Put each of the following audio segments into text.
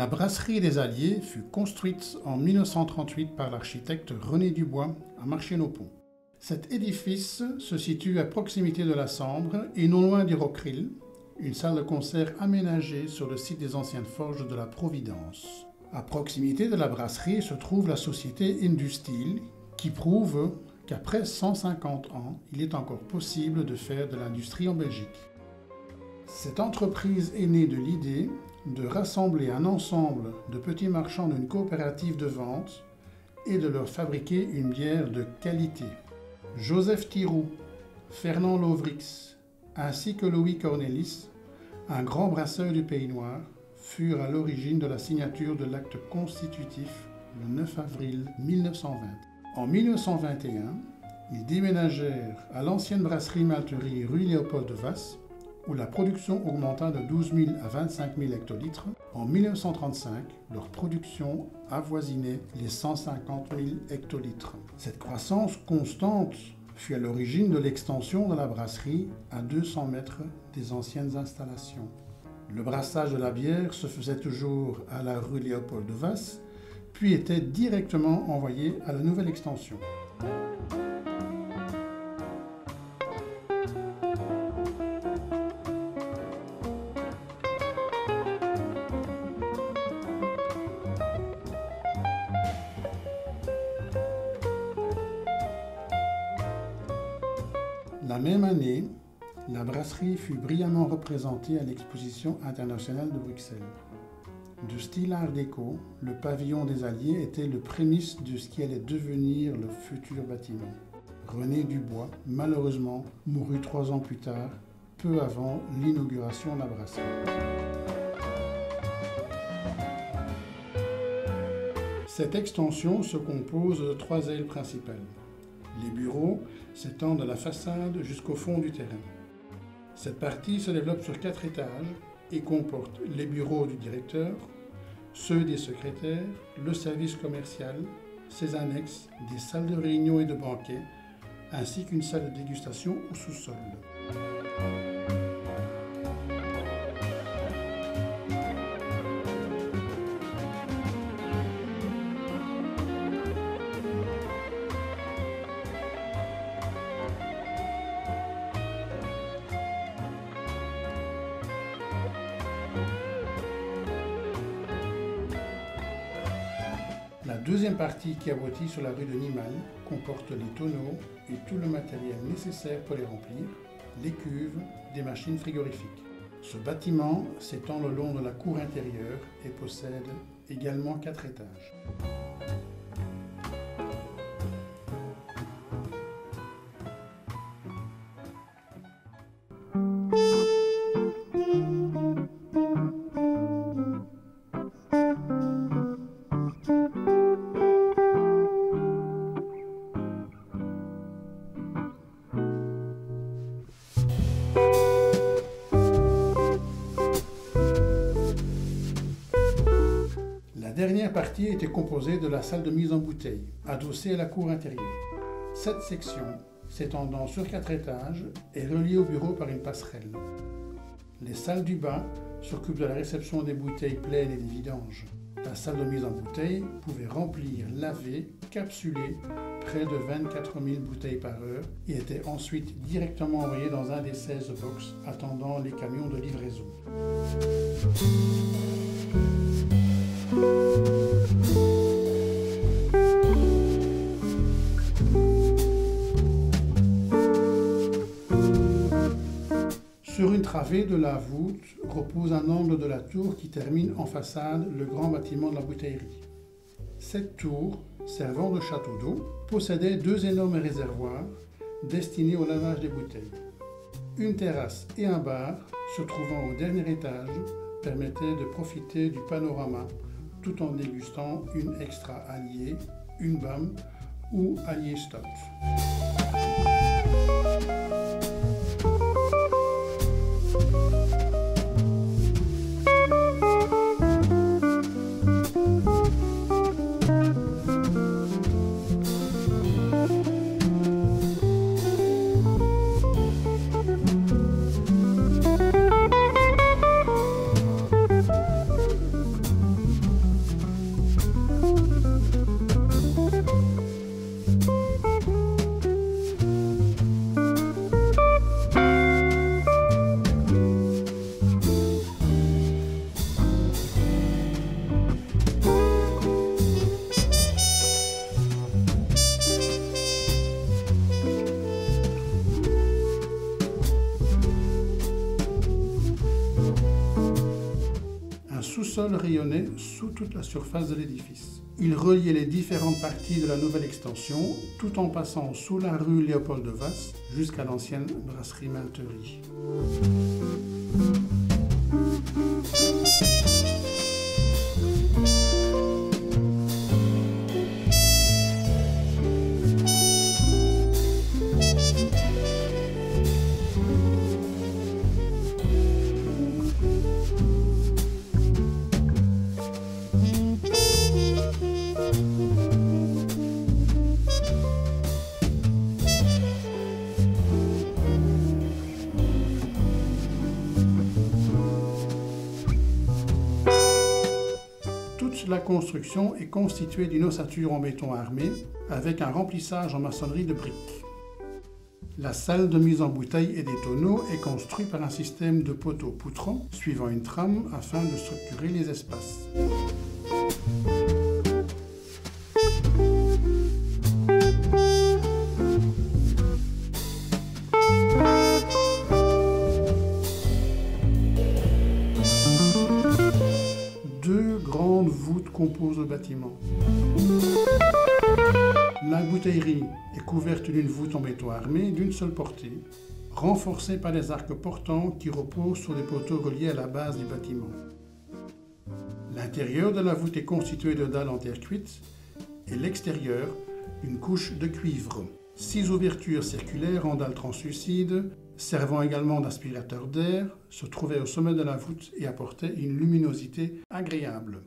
La brasserie des Alliés fut construite en 1938 par l'architecte René Dubois à Marché-nos-Ponts. Cet édifice se situe à proximité de la Sambre et non loin du Rocril, une salle de concert aménagée sur le site des anciennes forges de la Providence. À proximité de la brasserie se trouve la société Industil, qui prouve qu'après 150 ans, il est encore possible de faire de l'industrie en Belgique. Cette entreprise est née de l'idée de rassembler un ensemble de petits marchands d'une coopérative de vente et de leur fabriquer une bière de qualité. Joseph Thiroux, Fernand Lovrix, ainsi que Louis Cornelis, un grand brasseur du Pays Noir, furent à l'origine de la signature de l'acte constitutif le 9 avril 1920. En 1921, ils déménagèrent à l'ancienne brasserie malterie rue Léopold de Vasse, où la production augmenta de 12 000 à 25 000 hectolitres. En 1935, leur production avoisinait les 150 000 hectolitres. Cette croissance constante fut à l'origine de l'extension de la brasserie à 200 mètres des anciennes installations. Le brassage de la bière se faisait toujours à la rue Léopold de Vasse, puis était directement envoyé à la nouvelle extension. La même année, la brasserie fut brillamment représentée à l'exposition internationale de Bruxelles. De style art déco, le pavillon des Alliés était le prémisse de ce qui allait devenir le futur bâtiment. René Dubois, malheureusement, mourut trois ans plus tard, peu avant l'inauguration de la brasserie. Cette extension se compose de trois ailes principales. Les bureaux s'étendent de la façade jusqu'au fond du terrain. Cette partie se développe sur quatre étages et comporte les bureaux du directeur, ceux des secrétaires, le service commercial, ses annexes, des salles de réunion et de banquet, ainsi qu'une salle de dégustation au sous-sol. Deuxième partie qui aboutit sur la rue de Nimal comporte les tonneaux et tout le matériel nécessaire pour les remplir, les cuves, des machines frigorifiques. Ce bâtiment s'étend le long de la cour intérieure et possède également quatre étages. Dernière partie était composée de la salle de mise en bouteille, adossée à la cour intérieure. Cette section, s'étendant sur quatre étages, est reliée au bureau par une passerelle. Les salles du bas s'occupent de la réception des bouteilles pleines et des vidanges. La salle de mise en bouteille pouvait remplir, laver, capsuler près de 24 000 bouteilles par heure et était ensuite directement envoyée dans un des 16 box attendant les camions de livraison. Sur une travée de la voûte repose un angle de la tour qui termine en façade le grand bâtiment de la bouteillerie. Cette tour, servant de château d'eau, possédait deux énormes réservoirs destinés au lavage des bouteilles. Une terrasse et un bar, se trouvant au dernier étage, permettaient de profiter du panorama tout en dégustant une extra alliée, une BAM ou allié stout. Rayonnait sous toute la surface de l'édifice. Il reliait les différentes parties de la nouvelle extension tout en passant sous la rue Léopold de Vasse jusqu'à l'ancienne brasserie Malterie. La construction est constituée d'une ossature en béton armé avec un remplissage en maçonnerie de briques. La salle de mise en bouteille et des tonneaux est construite par un système de poteaux poutrants suivant une trame afin de structurer les espaces. Compose le bâtiment. La bouteillerie est couverte d'une voûte en béton armé d'une seule portée, renforcée par des arcs portants qui reposent sur des poteaux reliés à la base du bâtiment. L'intérieur de la voûte est constitué de dalles en terre cuite et l'extérieur d'une couche de cuivre. Six ouvertures circulaires en dalles translucides, servant également d'aspirateur d'air, se trouvaient au sommet de la voûte et apportaient une luminosité agréable.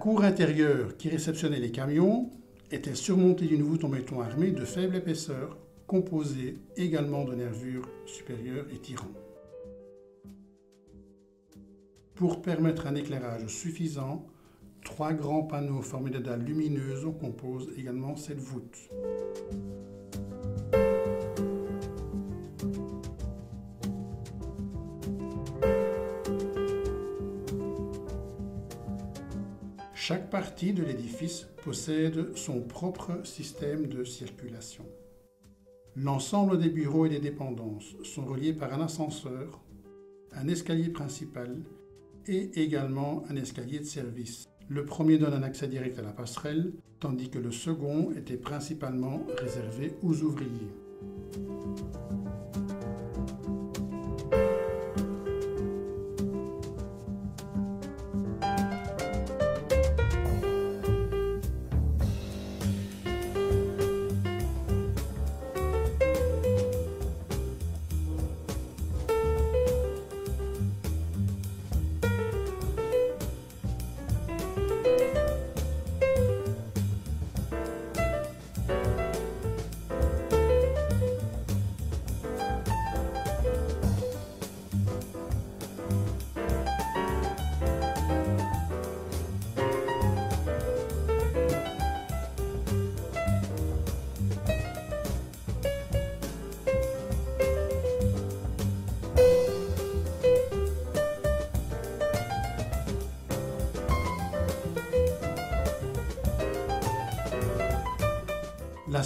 Cour intérieure qui réceptionnait les camions était surmontée d'une voûte en béton armé de faible épaisseur, composée également de nervures supérieures et tirants. Pour permettre un éclairage suffisant, trois grands panneaux formés de dalles lumineuses composent également cette voûte. Chaque partie de l'édifice possède son propre système de circulation. L'ensemble des bureaux et des dépendances sont reliés par un ascenseur, un escalier principal et également un escalier de service. Le premier donne un accès direct à la passerelle, tandis que le second était principalement réservé aux ouvriers.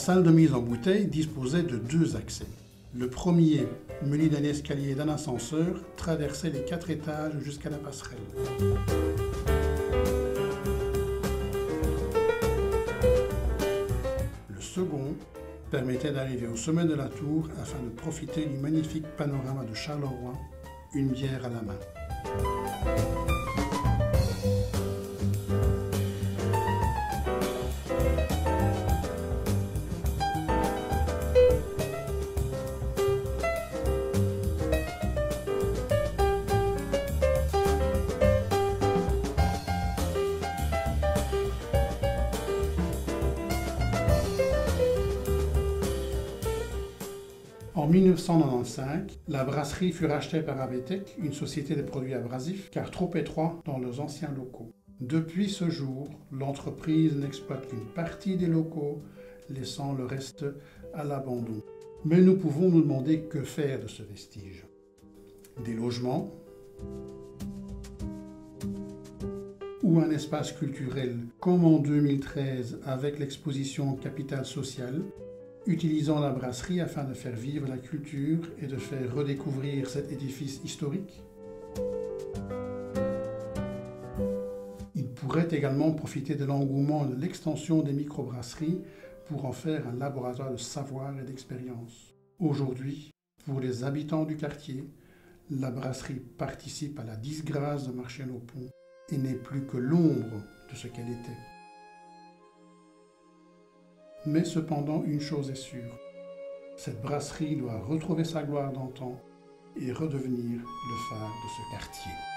Salle de mise en bouteille disposait de deux accès. Le premier, muni d'un escalier et d'un ascenseur, traversait les quatre étages jusqu'à la passerelle. Le second permettait d'arriver au sommet de la tour afin de profiter du magnifique panorama de Charleroi, une bière à la main. En 1995, la brasserie fut rachetée par Avetec, une société de produits abrasifs, car trop étroit dans leurs anciens locaux. Depuis ce jour, l'entreprise n'exploite qu'une partie des locaux, laissant le reste à l'abandon. Mais nous pouvons nous demander que faire de ce vestige. Des logements ou un espace culturel comme en 2013 avec l'exposition Capital Social, utilisant la brasserie afin de faire vivre la culture et de faire redécouvrir cet édifice historique Il pourrait également profiter de l'engouement de l'extension des microbrasseries pour en faire un laboratoire de savoir et d'expérience. Aujourd'hui, pour les habitants du quartier, la brasserie participe à la disgrâce de marché pont et n'est plus que l'ombre de ce qu'elle était. Mais cependant, une chose est sûre, cette brasserie doit retrouver sa gloire d'antan et redevenir le phare de ce quartier.